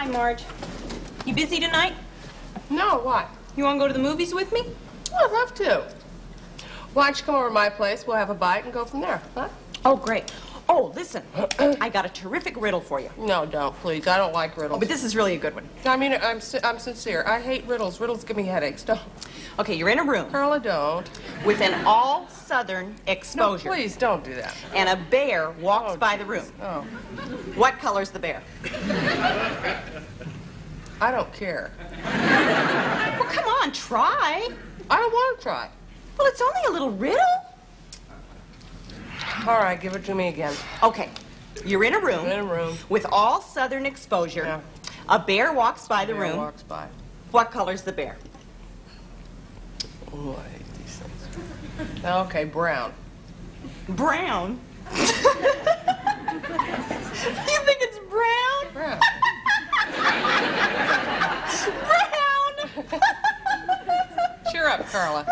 Hi, Marge. You busy tonight? No, what? You want to go to the movies with me? Oh, I'd love to. Why don't you come over to my place? We'll have a bite and go from there. Huh? Oh, great. Oh, listen. I got a terrific riddle for you. No, don't, please. I don't like riddles. Oh, but this is really a good one. I mean, I'm, I'm sincere. I hate riddles. Riddles give me headaches. Don't. Okay, you're in a room Carla, don't. with an all southern exposure. No, please, don't do that. And a bear walks Oh, by the room. Oh, What color's the bear? I don't care. Well, come on, try. I don't want to try. Well, it's only a little riddle. All right, give it to me again. Okay, you're in a room, In a room. with all southern exposure. Yeah. A bear walks by the Bear room. walks by. What color's the bear? Oh, I hate these things. Okay, brown. Brown. you think it's brown? Brown. Brown. Cheer up, Carla.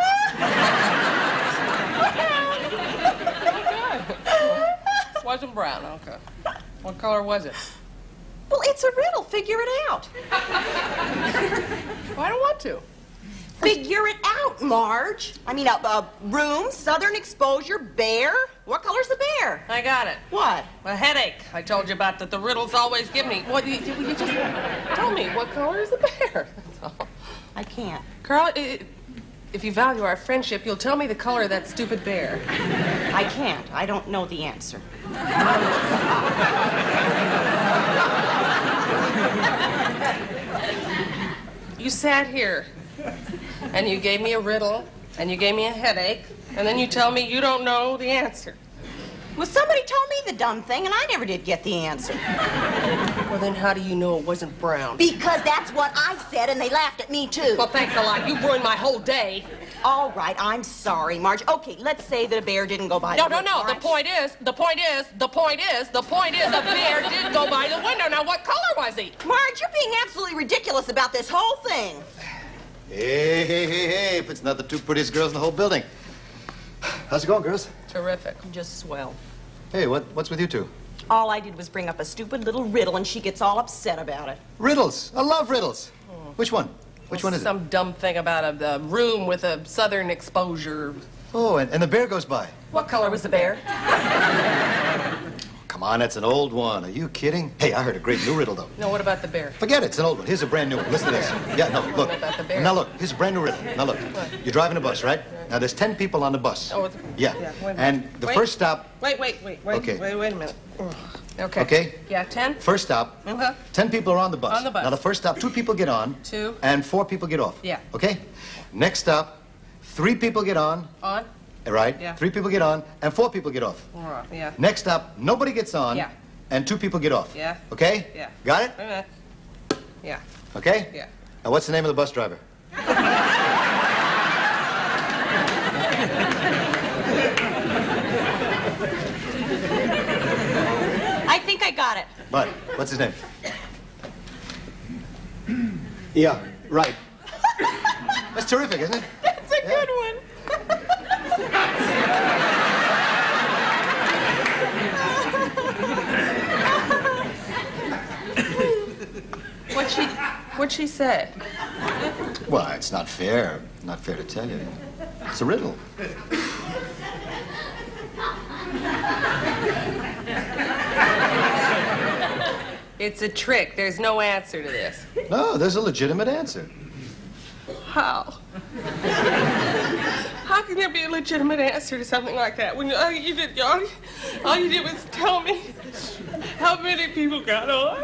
Good. Wasn't brown. Okay. What color was it? well, it's a riddle. Figure it out. Well, I don't want to. Figure it out, Marge. I mean, a, a room, southern exposure, bear. What color's the bear? I got it. What? A headache. I told you about that. The riddles always give me. What you, you just tell me? What color is the bear? I can't. Carl, if you value our friendship, you'll tell me the color of that stupid bear. I can't. I don't know the answer. You sat here, and you gave me a riddle, and you gave me a headache, and then you tell me you don't know the answer. Well, somebody told me the dumb thing, and I never did get the answer. Well, then how do you know it wasn't brown? Because that's what I said, and they laughed at me, too. Well, thanks a lot. You ruined my whole day. All right, I'm sorry, Marge. Okay, let's say that a bear didn't go by No, the no, window, no. all The right? point is, the point is, the point is, the point is, a bear did go by the window. Now, what color was he? Marge, you're being absolutely ridiculous about this whole thing. Hey, hey, hey, hey, if it's not the two prettiest girls in the whole building. How's it going, girls? Terrific. Just swell. Hey, what, what's with you two? All I did was bring up a stupid little riddle, and she gets all upset about it. Riddles. I love riddles. Hmm. Which one? Which one is it? Some dumb thing about a, a room with a southern exposure. Oh, and, and the bear goes by. What color was the bear? Come on, that's an old one. Are you kidding? Hey, I heard a great new riddle, though. No, what about the bear? Forget it, it's an old one. Here's a brand new one. Listen to this. Yeah, no, look. about the bear. Now, look, here's a brand new riddle. Now, look. You're driving a bus, right? Now, there's 10 people on the bus. Oh, Yeah. yeah, wait a minute. And the Wait. first stop, Wait, wait, wait, wait. Okay. Wait, wait a minute. Okay. Okay. Yeah, ten? first stop, Uh-huh. 10 people are on the bus. On the bus. Now, the first stop, two people get on. Two. And four people get off. Yeah. Okay? Next stop, three people get on. On? Right? Yeah. Three people get on, and four people get off. All right, yeah. Next stop, nobody gets on. Yeah. And two people get off. Yeah. Okay? Yeah. Got it? Wait a minute. Yeah. Okay? Yeah. Now, what's the name of the bus driver? I think I got it. Bud. What's his name? Yeah, right. That's terrific, isn't it? That's a good one. What'd she, what'd she say? Well, it's not fair. Not fair to tell you. It's a riddle. It's a trick. There's no answer to this. No, there's a legitimate answer. How? How can there be a legitimate answer to something like that when all you did, all you, all you did was tell me how many people got on?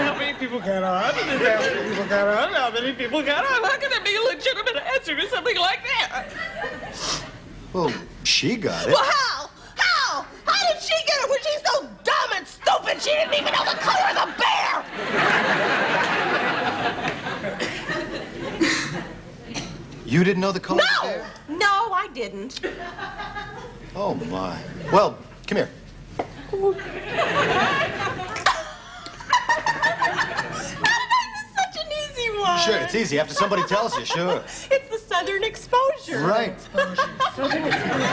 How many people got on? How many people got on? How many people got on? How can there be a legitimate answer to something like that? Well, she got it. Well, how? How? And she didn't even know the color of the bear? You didn't know the color of the No! bear? No, I didn't. Oh, my. Well, come here. How did I miss such an easy one? Sure, it's easy after somebody tells you, sure. It's the southern exposure. Right. Oh, listen.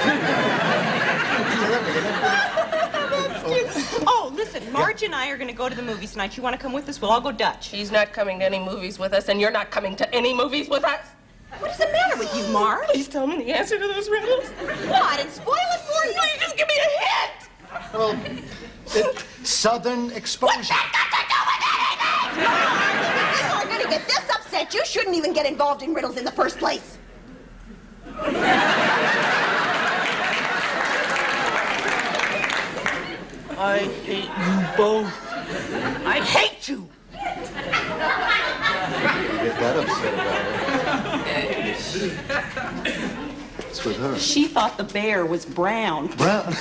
Listen, Marge and I are going to go to the movies tonight. You want to come with us? We'll all go Dutch. He's not coming to any movies with us, and you're not coming to any movies with us. What is the matter with you, Marge? Please tell me the answer to those riddles. What? And spoil it for you? Please just give me a hint. Well, it, southern exposure. If you are going to get this upset, you shouldn't even get involved in riddles in the first place. I hate you both. I hate you. You get that upset about it. What's with her? She thought the bear was brown. Brown.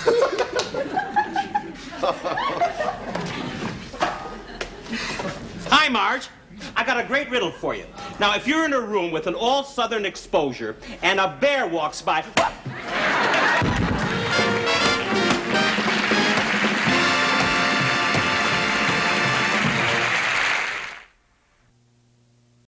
Hi, Marge. I got a great riddle for you. Now, if you're in a room with an all southern exposure and a bear walks by,